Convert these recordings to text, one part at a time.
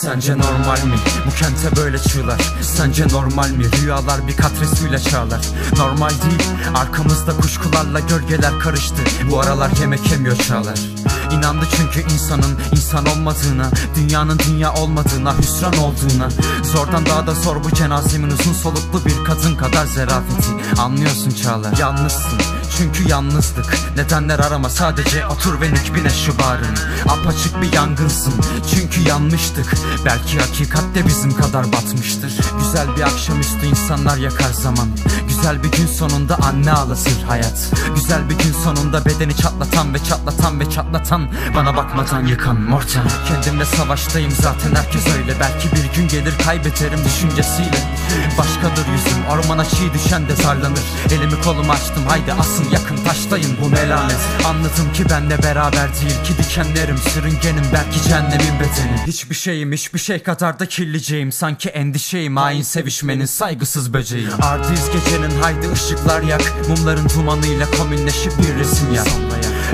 Sence normal mi? Bu kente böyle çığlar Sence normal mi? Rüyalar bir katre suyla çağlar Normal değil Arkamızda kuşkularla gölgeler karıştı Bu aralar yemek yemiyor çağlar İnandı çünkü insanın insan olmadığına Dünyanın dünya olmadığına Hüsran olduğuna. Zordan daha da zor bu cenazemin uzun soluklu bir kadın kadar zerafeti. Anlıyorsun Çağlar Yalnızsın. Çünkü yalnızdık Nedenler arama sadece otur ve nikbine şu bağrını. Apaçık bir yangınsın çünkü yanmıştık. Belki hakikat bizim kadar batmıştır. Güzel bir akşamüstü insanlar yakar zaman Güzel bir gün sonunda anne ağlasır hayat. Güzel bir gün sonunda bedeni çatlatan ve çatlatan ve çatlatan. Bana bakmadan yıkan mortan Kendimle savaştayım zaten herkes öyle. Belki bir gün gelir kaybederim düşüncesiyle. Başkadır yüzüm ormana çiğ düşen de zarlanır. Elimi kolumu açtım haydi asın yakın taştayım bu melanet. Anladım ki benle beraber değil ki dikenlerim Sürüngenim belki cehennemin bedeni. Hiçbir şeyim hiçbir şey kadar da kirliyeceğim Sanki endişeyim hain sevişmenin saygısız böceği. Ardıyız gecenin haydi ışıklar yak. Mumların dumanıyla komünleşip bir resim yap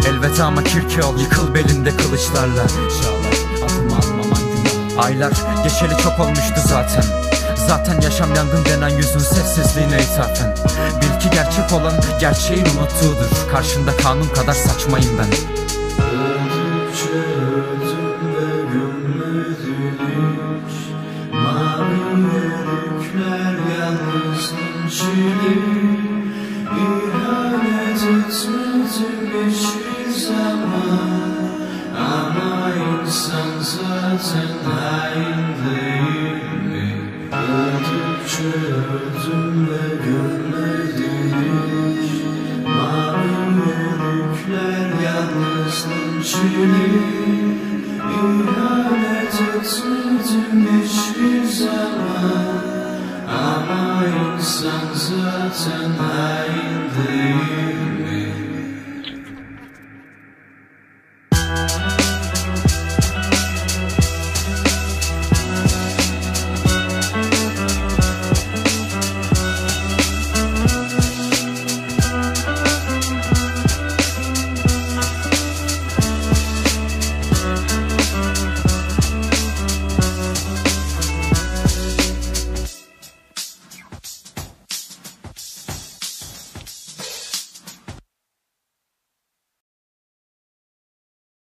Elveda ama kirke ol yıkıl belinde kılıçlarla. Çağlar adım almaman günah Aylar geçeli çok olmuştu zaten. Zaten yaşam yangın denen yüzün sessizliğine ithafen. Bil ki gerçek olan gerçeğin unuttuğudur Karşında kanun kadar saçmayım ben Mavi yörükler yalnızın çili İhanet etmedim hiçbir zaman. Ama insan zaten değil mi? Öldükçe öldüm ve gömmedim hiç Mavi yörükler yalnızın çili İhanet etmedim hiçbir zaman Ama insan zaten hain